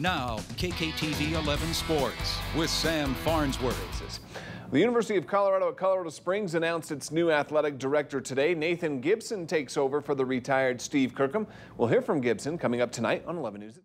Now, KKTV 11 Sports with Sam Farnsworth. The University of Colorado at Colorado Springs announced its new athletic director today. Nathan Gibson takes over for the retired Steve Kirkham. We'll hear from Gibson coming up tonight on 11 News at 10.